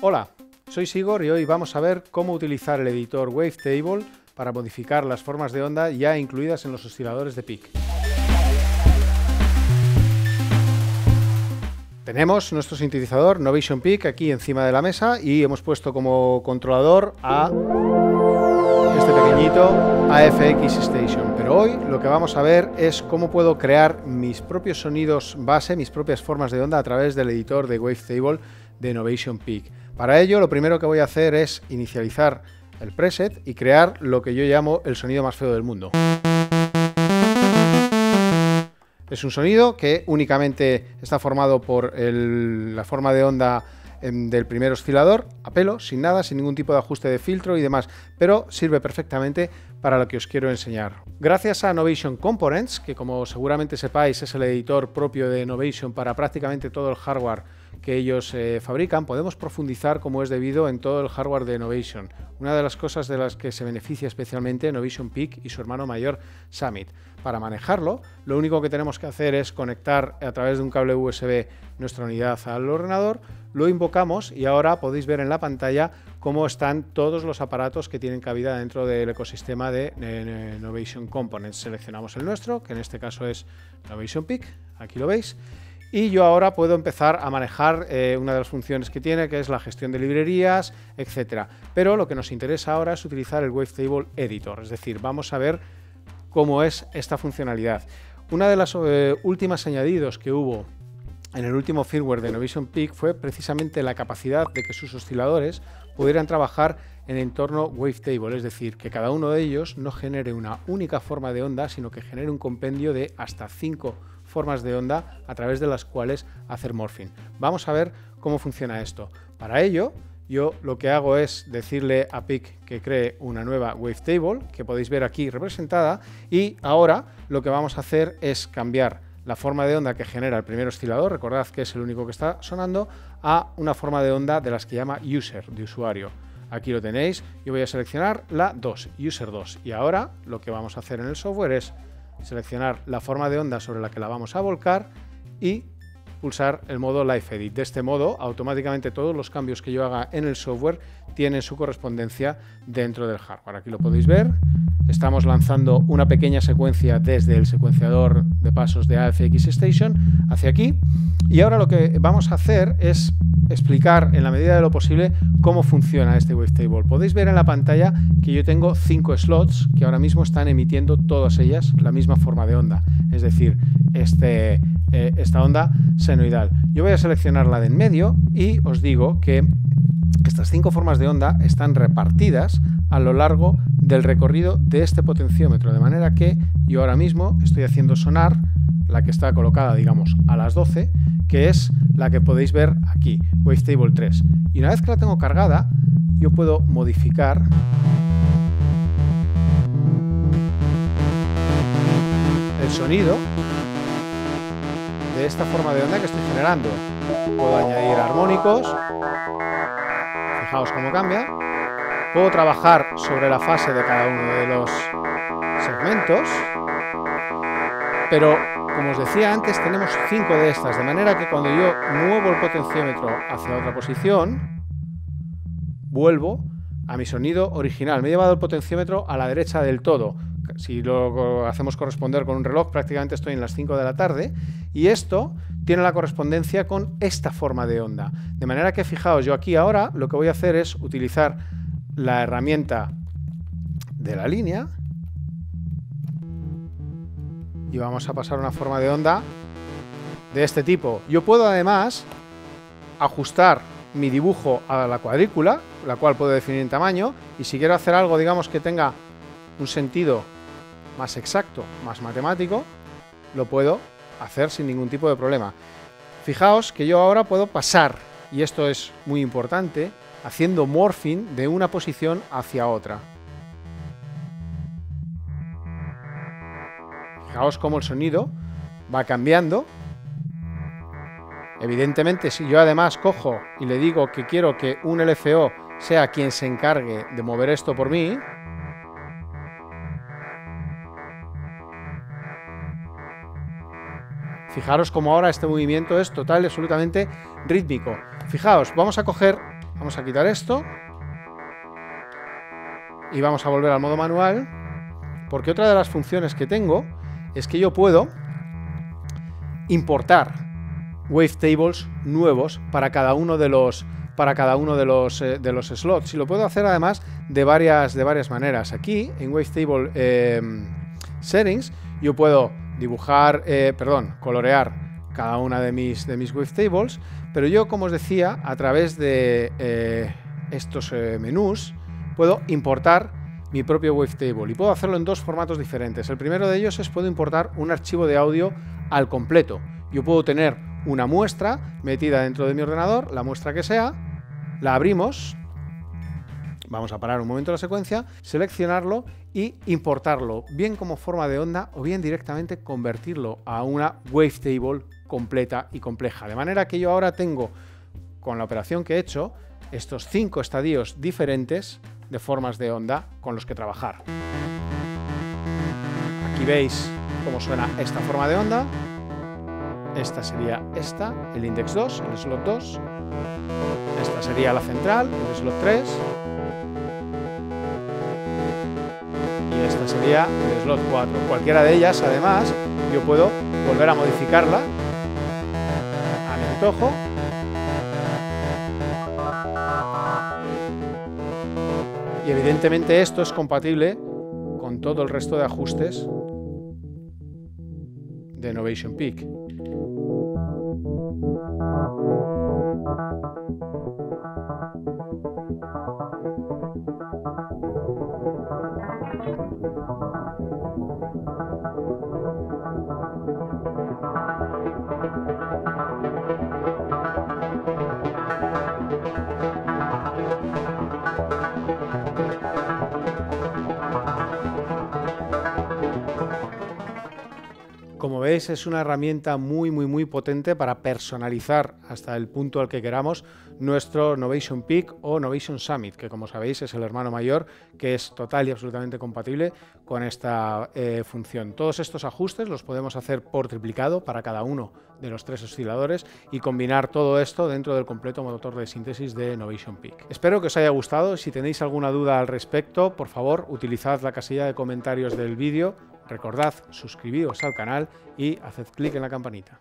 Hola, soy Sigor y hoy vamos a ver cómo utilizar el editor Wavetable para modificar las formas de onda ya incluidas en los osciladores de PIC. Tenemos nuestro sintetizador Novation Peak aquí encima de la mesa y hemos puesto como controlador a este pequeñito AFX Station. Pero hoy lo que vamos a ver es cómo puedo crear mis propios sonidos base, mis propias formas de onda a través del editor de Wavetable de Novation Peak. Para ello lo primero que voy a hacer es inicializar el preset y crear lo que yo llamo el sonido más feo del mundo. Es un sonido que únicamente está formado por la forma de onda em, del primer oscilador, a pelo, sin nada, sin ningún tipo de ajuste de filtro y demás, pero sirve perfectamente para lo que os quiero enseñar. Gracias a Novation Components, que como seguramente sepáis es el editor propio de Novation para prácticamente todo el hardware que ellos eh, fabrican, podemos profundizar como es debido en todo el hardware de Novation. Una de las cosas de las que se beneficia especialmente Novation Peak y su hermano mayor Summit. Para manejarlo, lo único que tenemos que hacer es conectar a través de un cable USB nuestra unidad al ordenador, lo invocamos y ahora podéis ver en la pantalla cómo están todos los aparatos que tienen cabida dentro del ecosistema de Novation Components. Seleccionamos el nuestro, que en este caso es Novation Peak, aquí lo veis, y yo ahora puedo empezar a manejar eh, una de las funciones que tiene, que es la gestión de librerías, etc. Pero lo que nos interesa ahora es utilizar el Wavetable Editor, es decir, vamos a ver cómo es esta funcionalidad. Una de las eh, últimas añadidos que hubo en el último firmware de Novation Peak fue precisamente la capacidad de que sus osciladores pudieran trabajar en entorno wavetable, es decir, que cada uno de ellos no genere una única forma de onda, sino que genere un compendio de hasta 5 formas de onda a través de las cuales hacer morphing. Vamos a ver cómo funciona esto. Para ello, yo lo que hago es decirle a PIC que cree una nueva wavetable, que podéis ver aquí representada, y ahora lo que vamos a hacer es cambiar la forma de onda que genera el primer oscilador, recordad que es el único que está sonando, a una forma de onda de las que llama user, de usuario. Aquí lo tenéis, yo voy a seleccionar la 2, user 2, y ahora lo que vamos a hacer en el software es seleccionar la forma de onda sobre la que la vamos a volcar y pulsar el modo Live Edit. De este modo, automáticamente todos los cambios que yo haga en el software tienen su correspondencia dentro del hardware. Aquí lo podéis ver. Estamos lanzando una pequeña secuencia desde el secuenciador de pasos de AFX Station hacia aquí. Y ahora lo que vamos a hacer es explicar en la medida de lo posible cómo funciona este wavetable. Podéis ver en la pantalla que yo tengo cinco slots que ahora mismo están emitiendo todas ellas la misma forma de onda, es decir, este, eh, esta onda senoidal. Yo voy a seleccionar la de en medio y os digo que estas cinco formas de onda están repartidas a lo largo del recorrido de este potenciómetro, de manera que yo ahora mismo estoy haciendo sonar la que está colocada, digamos, a las 12, que es la que podéis ver aquí, Wavetable 3. Y una vez que la tengo cargada, yo puedo modificar el sonido de esta forma de onda que estoy generando. Puedo añadir armónicos, fijaos cómo cambia. Puedo trabajar sobre la fase de cada uno de los segmentos, pero como os decía antes, tenemos cinco de estas, de manera que cuando yo muevo el potenciómetro hacia otra posición, vuelvo a mi sonido original. Me he llevado el potenciómetro a la derecha del todo. Si lo hacemos corresponder con un reloj, prácticamente estoy en las 5 de la tarde. Y esto tiene la correspondencia con esta forma de onda. De manera que, fijaos, yo aquí ahora lo que voy a hacer es utilizar la herramienta de la línea y vamos a pasar una forma de onda de este tipo. Yo puedo además ajustar mi dibujo a la cuadrícula, la cual puedo definir en tamaño, y si quiero hacer algo, digamos, que tenga un sentido más exacto, más matemático, lo puedo hacer sin ningún tipo de problema. Fijaos que yo ahora puedo pasar, y esto es muy importante, haciendo morphing de una posición hacia otra. Fijaos cómo el sonido va cambiando. Evidentemente, si yo además cojo y le digo que quiero que un LFO sea quien se encargue de mover esto por mí, Fijaros cómo ahora este movimiento es total y absolutamente rítmico. Fijaos, vamos a coger, Vamos a quitar esto. Y vamos a volver al modo manual. Porque otra de las funciones que tengo es que yo puedo importar wavetables nuevos para cada uno de los para cada uno de los, eh, de los slots y lo puedo hacer además de varias, de varias maneras aquí en wavetable em, settings yo puedo dibujar eh, perdón colorear cada una de mis de mis pero yo como os decía a través de eh, estos menús puedo importar mi propio wavetable y puedo hacerlo en dos formatos diferentes. El primero de ellos es puedo importar un archivo de audio al completo. Yo puedo tener una muestra metida dentro de mi ordenador, la muestra que sea, la abrimos, vamos a parar un momento la secuencia, seleccionarlo y importarlo, bien como forma de onda o bien directamente convertirlo a una wavetable completa y compleja. De manera que yo ahora tengo, con la operación que he hecho, estos cinco estadios diferentes de formas de onda con los que trabajar. Aquí veis cómo suena esta forma de onda. Esta sería esta, el index 2, el slot 2. Esta sería la central, el slot 3. Sería el slot 4. Cualquiera de ellas, además, yo puedo volver a modificarla a mi antojo Y evidentemente esto es compatible con todo el resto de ajustes de Innovation Peak. Es una herramienta muy, muy, muy potente para personalizar hasta el punto al que queramos nuestro Novation Peak o Novation Summit, que como sabéis es el hermano mayor que es total y absolutamente compatible con esta eh, función. Todos estos ajustes los podemos hacer por triplicado para cada uno de los tres osciladores y combinar todo esto dentro del completo motor de síntesis de Novation Peak. Espero que os haya gustado. Si tenéis alguna duda al respecto, por favor, utilizad la casilla de comentarios del vídeo Recordad suscribiros al canal y haced clic en la campanita.